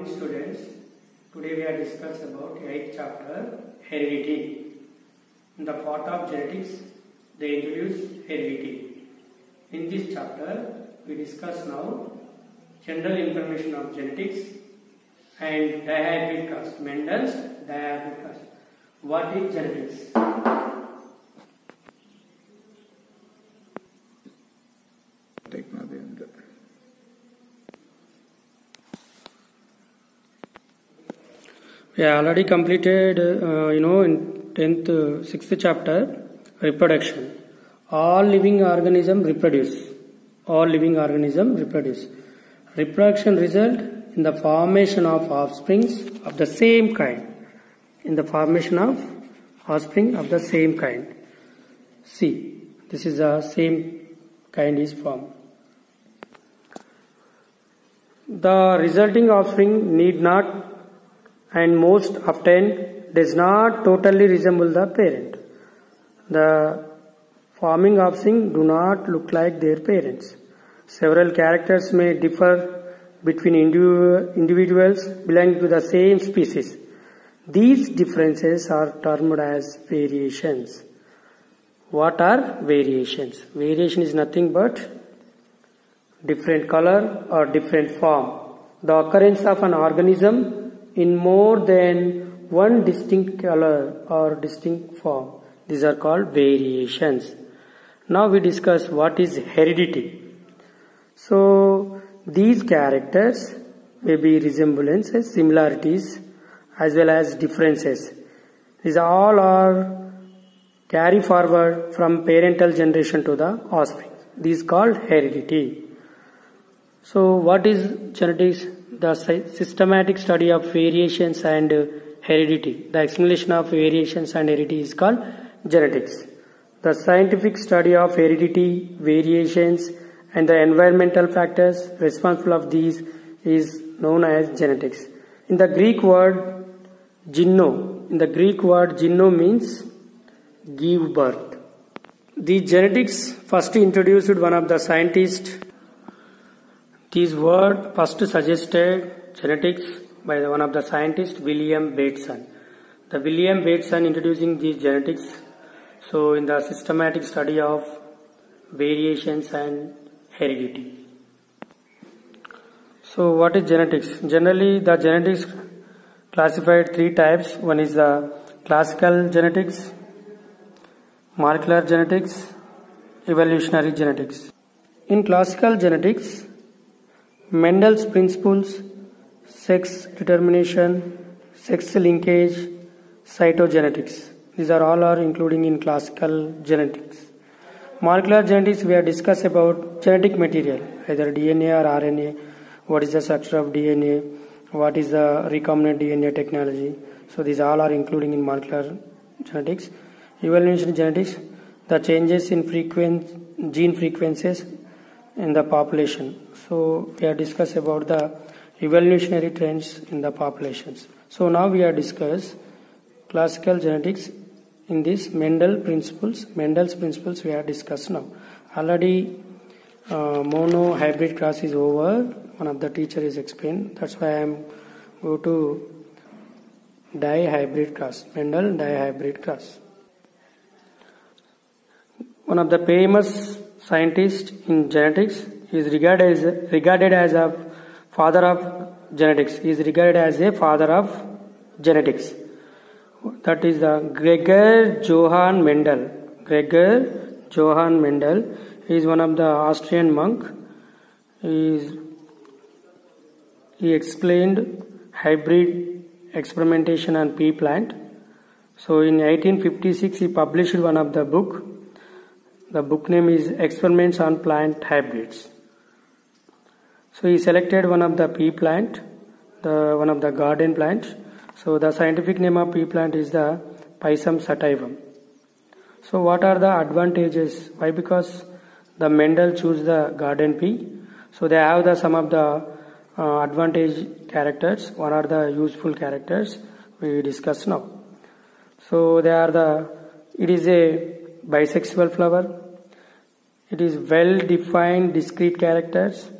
morning students. Today we are discuss about 8th chapter heredity. In the part of genetics, they introduce heredity. In this chapter, we discuss now general information of genetics and dihybrid cross. Mendel's dihybrid cross. What is genetics? Technology. Have already completed, uh, you know, in 10th, uh, 6th chapter, reproduction. All living organism reproduce. All living organism reproduce. Reproduction result in the formation of offsprings of the same kind. In the formation of offspring of the same kind. See, this is the same kind is formed. The resulting offspring need not and most often does not totally resemble the parent. The forming offspring do not look like their parents. Several characters may differ between individu- individuals belonging to the same species. These differences are termed as variations. What are variations? Variation is nothing but different color or different form. The occurrence of an organism in more than one distinct color or distinct form. These are called variations. Now we discuss what is heredity. So these characters may be resemblances, similarities as well as differences. These all are carry forward from parental generation to the offspring. These called heredity. So what is genetics? The systematic study of variations and heredity. The explanation of variations and heredity is called genetics. The scientific study of heredity, variations and the environmental factors responsible of these is known as genetics. In the Greek word gino, in the Greek word gino means give birth. The genetics first introduced one of the scientists this word first suggested genetics by one of the scientists William Bateson. The William Bateson introducing these genetics. So in the systematic study of variations and heredity. So what is genetics? Generally the genetics classified three types. One is the classical genetics, molecular genetics, evolutionary genetics. In classical genetics, Mendel's principles, sex determination, sex linkage, cytogenetics. These are all are including in classical genetics. Molecular genetics we have discussed about genetic material, either DNA or RNA, what is the structure of DNA, what is the recombinant DNA technology. So these all are including in molecular genetics. Evolutionary genetics, the changes in frequent gene frequencies in the population. So we have discussed about the evolutionary trends in the populations. So now we have discussed classical genetics in this Mendel principles. Mendel's principles we have discussed now. Already uh, mono hybrid cross is over. One of the teacher is explained. That's why I am go to dihybrid cross. Mendel dihybrid cross. One of the famous scientists in genetics is regarded as regarded as a father of genetics. He is regarded as a father of genetics. That is the Gregor Johann Mendel. Gregor Johann Mendel he is one of the Austrian monk. He, is, he explained hybrid experimentation on pea plant. So in 1856 he published one of the book. The book name is Experiments on Plant Hybrids. So he selected one of the pea plant, the one of the garden plant. So the scientific name of pea plant is the Pisum sativum. So what are the advantages? Why? Because the Mendel choose the garden pea. So they have the some of the uh, advantage characters. One are the useful characters we discuss now. So they are the. It is a bisexual flower. It is well defined discrete characters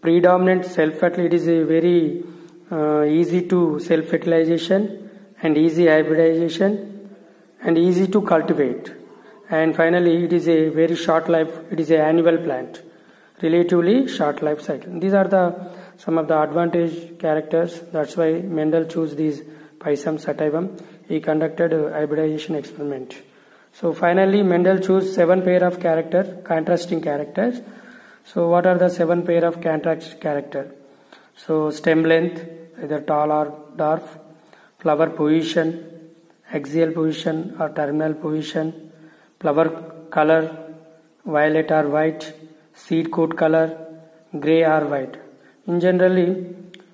predominant self-fertility. It is a very uh, easy to self-fertilization and easy hybridization and easy to cultivate. And finally, it is a very short life, it is an annual plant, relatively short life cycle. These are the some of the advantage characters. That's why Mendel chose these Pisum sativum. He conducted a hybridization experiment. So finally, Mendel chose seven pair of character, contrasting characters. So what are the seven pair of contrast character? So stem length, either tall or dwarf, flower position, axial position or terminal position, flower color, violet or white, seed coat color, gray or white. In generally,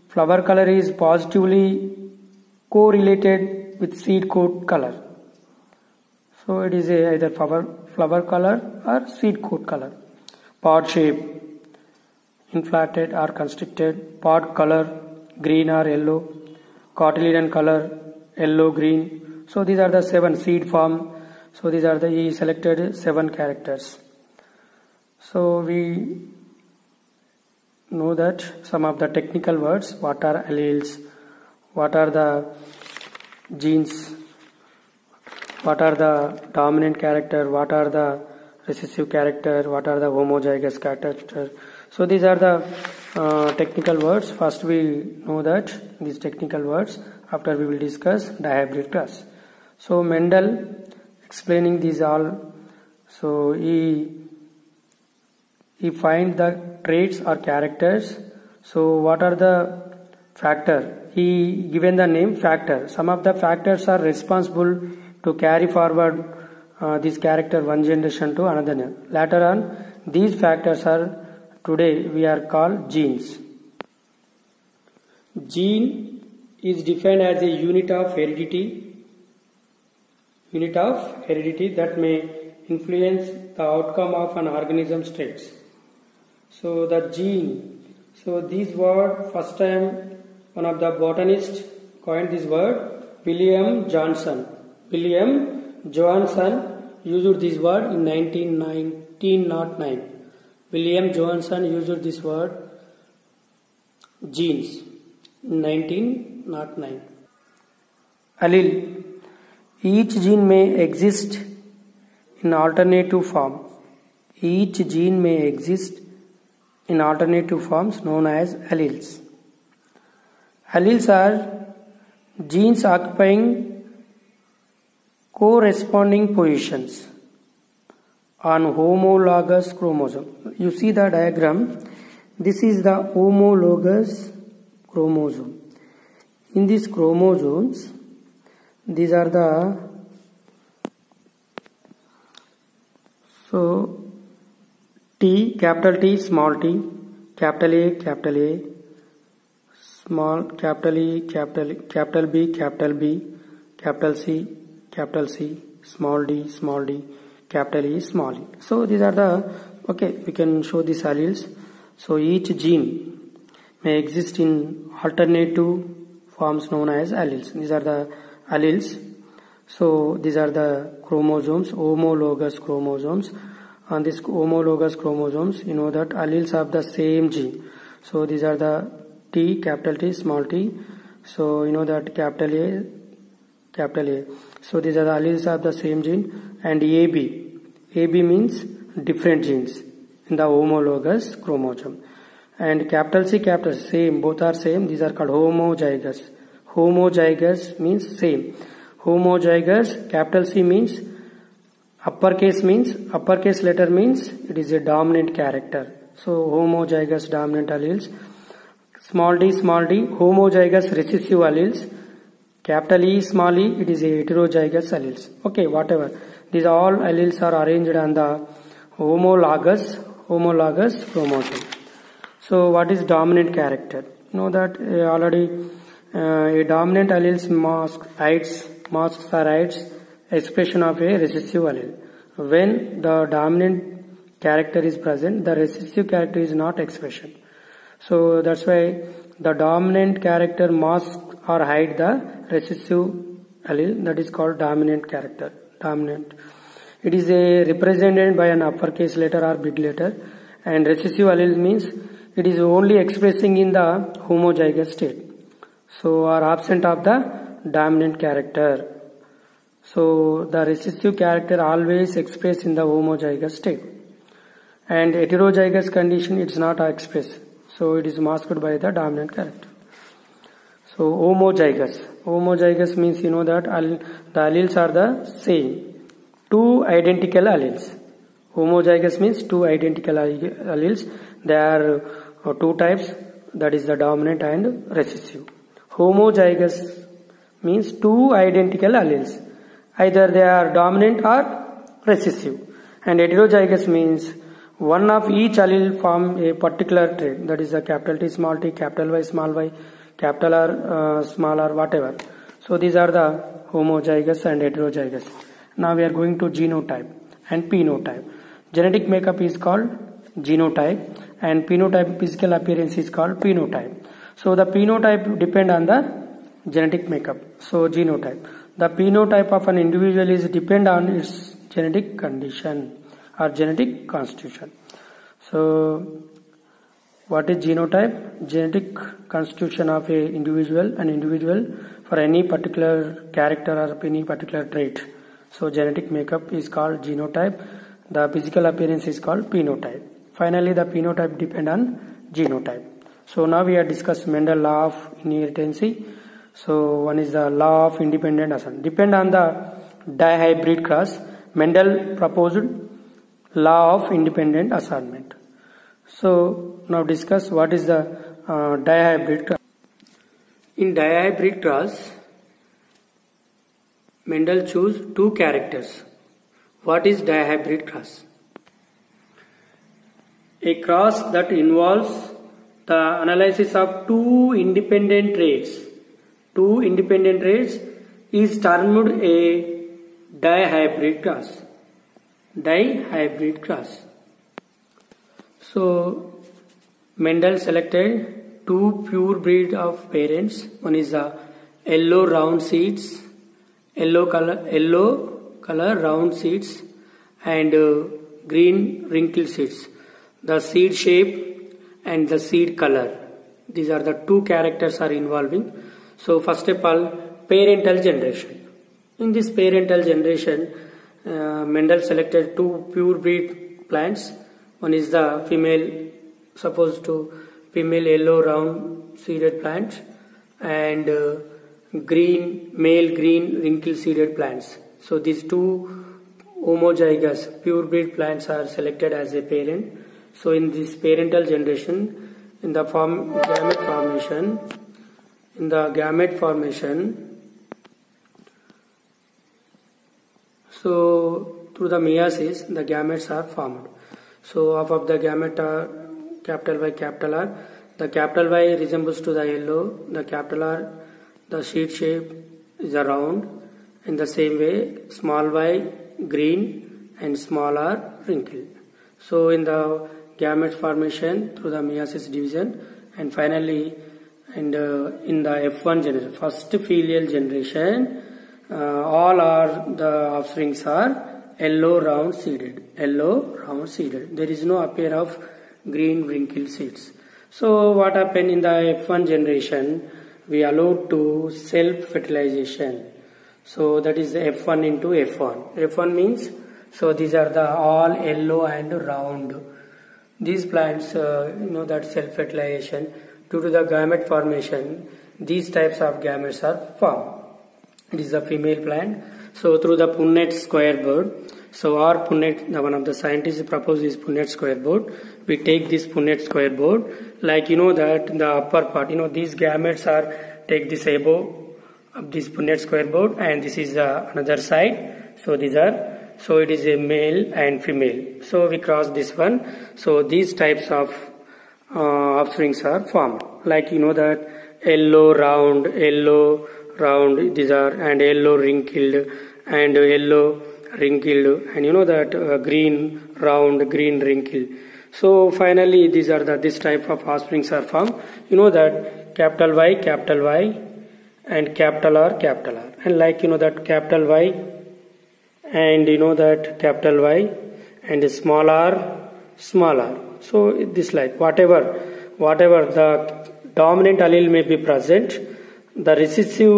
flower color is positively correlated with seed coat color. So it is a either flower, flower color or seed coat color. Pod shape, inflated or constricted. Pod color, green or yellow. Cotyledon color, yellow, green. So these are the seven seed form. So these are the he selected seven characters. So we know that some of the technical words. What are alleles? What are the genes? what are the dominant character, what are the recessive character, what are the homozygous character. So these are the uh, technical words. First we know that these technical words. After we will discuss dihybrid class. So Mendel explaining these all. So he he find the traits or characters. So what are the factor? He given the name factor. Some of the factors are responsible to carry forward uh, this character one generation to another. Later on, these factors are today we are called genes. Gene is defined as a unit of heredity, unit of heredity that may influence the outcome of an organism's traits. So the gene, so this word first time one of the botanists coined this word, William Johnson. William Johannsen used this word in 1909. William Johannsen used this word genes in 1909. Allele. Each gene may exist in alternative form. Each gene may exist in alternative forms known as alleles. Alleles are genes occupying corresponding positions on homologous chromosome. You see the diagram. This is the homologous chromosome. In these chromosomes, these are the so T, capital T, small t, capital A, capital A, small capital E, capital capital B, capital B, capital C, capital C, small d, small d, capital E, small e. So these are the, okay, we can show these alleles. So each gene may exist in alternative forms known as alleles. These are the alleles. So these are the chromosomes, homologous chromosomes. On these homologous chromosomes, you know that alleles have the same gene. So these are the T, capital T, small t. So you know that capital A, capital A. So these are alleles of the same gene and AB. AB means different genes in the homologous chromosome. And capital C, capital C, same, both are same. These are called homozygous. Homozygous means same. Homozygous, capital C means uppercase means uppercase letter means it is a dominant character. So homozygous dominant alleles. Small d, small d, homozygous recessive alleles Capital E, small e, it is a heterozygous alleles. Okay, whatever. These all alleles are arranged on the homologous, homologous chromosome. So what is dominant character? Know that uh, already uh, a dominant alleles mask hides, masks or hides expression of a recessive allele. When the dominant character is present, the recessive character is not expression. So that's why the dominant character masks or hide the recessive allele that is called dominant character dominant it is a represented by an uppercase letter or big letter and recessive allele means it is only expressing in the homozygous state so are absent of the dominant character. So the recessive character always expressed in the homozygous state. And heterozygous condition it's not expressed. So it is masked by the dominant character. So homozygous. Homozygous means you know that the alleles are the same. Two identical alleles. Homozygous means two identical alleles. There are uh, two types that is the dominant and recessive. Homozygous means two identical alleles. Either they are dominant or recessive. And heterozygous means one of each allele form a particular trait that is a capital T small t, capital Y small y, capital R uh, small r whatever. So these are the homozygous and heterozygous. Now we are going to genotype and phenotype. Genetic makeup is called genotype and phenotype physical appearance is called phenotype. So the phenotype depend on the genetic makeup. So genotype. The phenotype of an individual is depend on its genetic condition or genetic constitution. So what is genotype? Genetic constitution of a individual, an individual for any particular character or any particular trait. So genetic makeup is called genotype. The physical appearance is called phenotype. Finally, the phenotype depend on genotype. So now we are discussed Mendel law of inheritance. So one is the law of independent assortment. Depend on the dihybrid cross. Mendel proposed law of independent assortment. So now discuss what is the uh, dihybrid. In dihybrid cross, Mendel choose two characters. What is dihybrid cross? A cross that involves the analysis of two independent traits. Two independent traits is termed a dihybrid cross. Dihybrid cross. So Mendel selected two pure breed of parents. One is the yellow round seeds, yellow color, yellow color round seeds, and uh, green wrinkled seeds the seed shape and the seed color. These are the two characters are involving. So first of all, parental generation. In this parental generation, uh, Mendel selected two pure breed plants. One is the female, supposed to female yellow round seeded plants and uh, green, male green wrinkle seeded plants. So these two homozygous pure breed plants are selected as a parent so in this parental generation, in the form gamete formation, in the gamete formation, so through the meiosis, the gametes are formed. So half of the gamete are capital Y, capital R. The capital Y resembles to the yellow, the capital R, the seed shape is a round. In the same way, small y green and small r wrinkled. So in the gamete formation through the meiosis division and finally and uh, in the F1 generation, first filial generation, uh, all are the offsprings are yellow round seeded, yellow round seeded. There is no appear of green wrinkled seeds. So what happened in the F1 generation? We allowed to self fertilization. So that is F1 into F1. F1 means so these are the all yellow and round these plants, uh, you know that self-fertilization, due to the gamete formation, these types of gametes are formed. It is a female plant. So through the Punnett square board, so our Punnett, one of the scientists proposed this Punnett square board. We take this Punnett square board, like you know that the upper part, you know these gametes are, take this above of this Punnett square board and this is uh, another side. So these are so it is a male and female so we cross this one so these types of uh, offsprings are formed like you know that yellow round yellow round these are and yellow wrinkled and yellow wrinkled and you know that uh, green round green wrinkled so finally these are the this type of offsprings are formed. You know that capital y capital y and capital r capital r. And like you know that capital y and you know that capital Y and small r small r. So this like whatever whatever the dominant allele may be present the recessive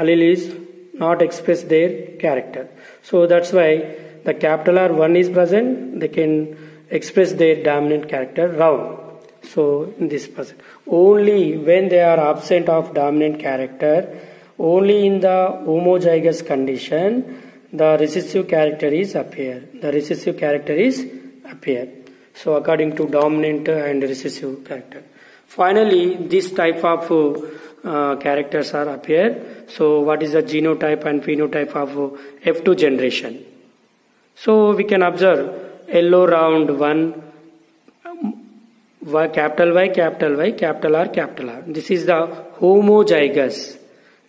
allele is not express their character. So that's why the capital R one is present, they can express their dominant character round. So in this person, only when they are absent of dominant character, only in the homozygous condition, the recessive character is appear. The recessive character is appear. So according to dominant and recessive character. Finally, this type of uh, uh, characters are appear. So what is the genotype and phenotype of uh, F2 generation? So we can observe yellow round one um, Y, capital Y, capital Y, capital R, capital R. This is the homozygous.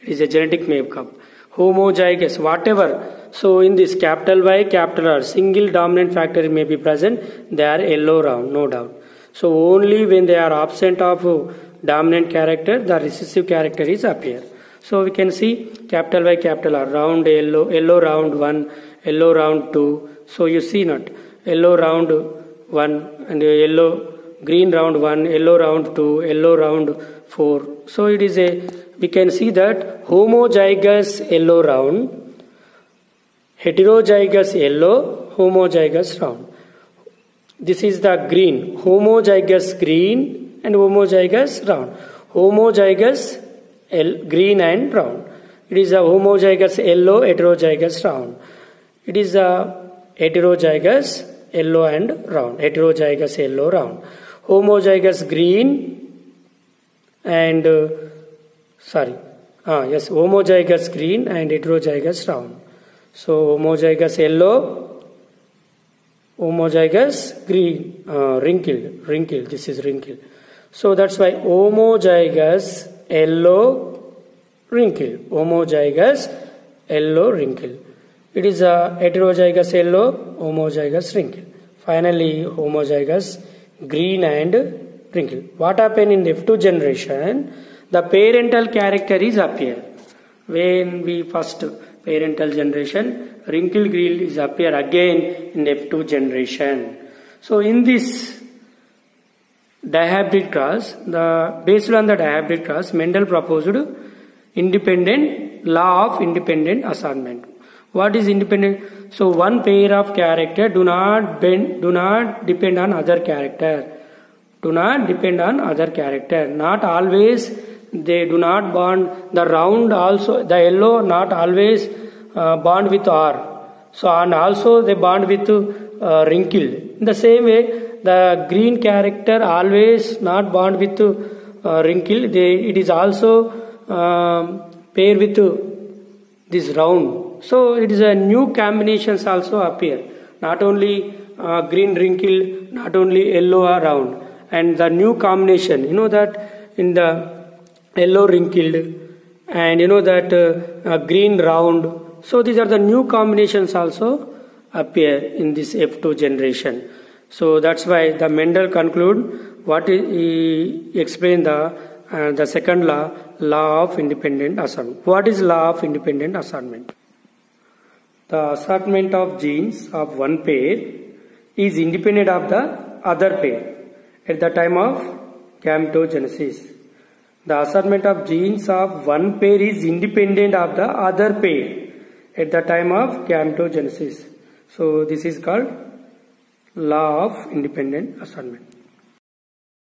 It is a genetic makeup. Homozygous, whatever. So in this capital Y, capital R, single dominant factor may be present. They are yellow round, no doubt. So only when they are absent of uh, dominant character, the recessive character is appear. So we can see capital Y, capital R, round yellow, yellow round 1, yellow round 2. So you see not, yellow round 1 and yellow green round 1 yellow round 2 yellow round 4 so it is a we can see that homozygous yellow round heterozygous yellow homozygous round this is the green homozygous green and homozygous round. Homozygous green and round it is a homozygous yellow heterozygous round. It is a heterozygous yellow and round. Heterozygous yellow round. Homozygous green and uh, sorry ah yes homozygous green and heterozygous round. So homozygous yellow homozygous green uh, wrinkled wrinkled this is wrinkled so that's why homozygous yellow wrinkle homozygous yellow wrinkle it is a heterozygous yellow homozygous wrinkle finally homozygous green and wrinkle. What happened in the F2 generation? The parental character is appear. When we first parental generation, wrinkle green is appear again in F2 generation. So in this dihybrid cross, the based on the dihybrid cross, Mendel proposed independent law of independent assortment. What is independent? So one pair of character do not bend, do not depend on other character. Do not depend on other character. Not always they do not bond. The round also, the yellow not always uh, bond with R. So and also they bond with uh, wrinkle. In the same way, the green character always not bond with uh, wrinkle. They, it is also um, pair with this round so it is a new combinations also appear. Not only uh, green wrinkle, not only yellow round, and the new combination. You know that in the yellow wrinkled, and you know that uh, uh, green round. So these are the new combinations also appear in this F2 generation. So that's why the Mendel conclude what he explained the uh, the second law, law of independent assortment. What is law of independent assortment? the assortment of genes of one pair is independent of the other pair at the time of gametogenesis. The assortment of genes of one pair is independent of the other pair at the time of gametogenesis. So this is called law of independent assortment.